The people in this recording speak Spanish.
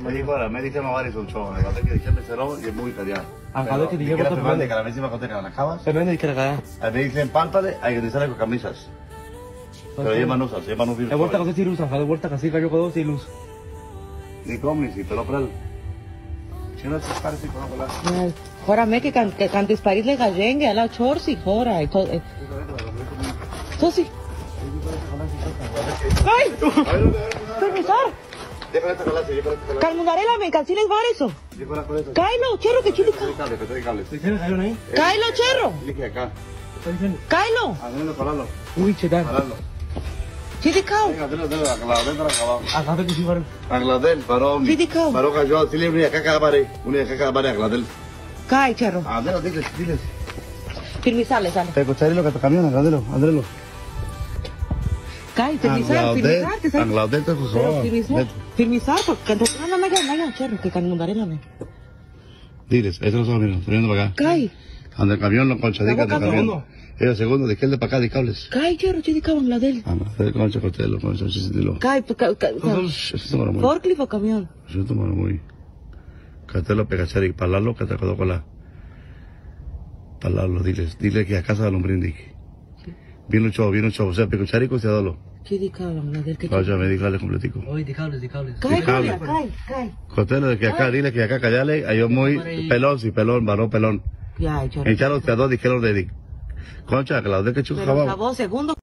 Me dijo la médica no vale son chon, le que diciembre cerró y es muy italiano. Acá de que dije que que la de que la mesima con la acabas. Se vende y que la cara. A mí dicen pántale, hay que utilizar con camisas. Pero llevan usas, llevan un E vuelta così si lusa, fa vuelta così che io codo si lus. Ni comi, si però prel. Si no spari si con la Ay, Ahora me que can que cantes París le gallengue a la chorsi, ahora. y to- eh. ¡Ay! Calmunarela, me eso. Deja la coleta. Cailo, cherro, que chili. Cable, que te cables. ¿Te tienes ahí? Cailo, cherro. Cailo. Uy, che, dai. Paralo. Chili cao. Venga, dilo, dilo, Angladel, para acabar. Acá de que si va. Angladel, paró. Sí, dico. Paró cayó, dile, unia acá cada pare. Unia acá cada pare, Angladel. Cai, cherro. Firmisale, sale. Te escucharé lo que te camiona. No no me hagas nada, cherro, que. Diles, eso son amigos, estoy para acá. El camión, los conchadicas del Segundo. camión. Era segundo, de de para acá, de cables. chili cao, Bangladel. Ah, no, de concha, forklift o camión. Eso es muy. Catelo, pegachari, palalo. Palalo, diles, que a casa de hombre indique. Viene un chavo, viene un chavo, o sea, pegachari, costeadolo. Chili cao, Bangladel, que Vaya, me dígale completico. Oye, di cables, di cables. Cai, cable. Julia, cai, cai. Costelo, de que acá, dile que acá, callale, hay un muy pelón, sí, pelón, varón, pelón. Ya, cherro. Echalo, te dos, dijeron de. Concha, Claudia, que chuca, Pero jabao. sabor, segundo.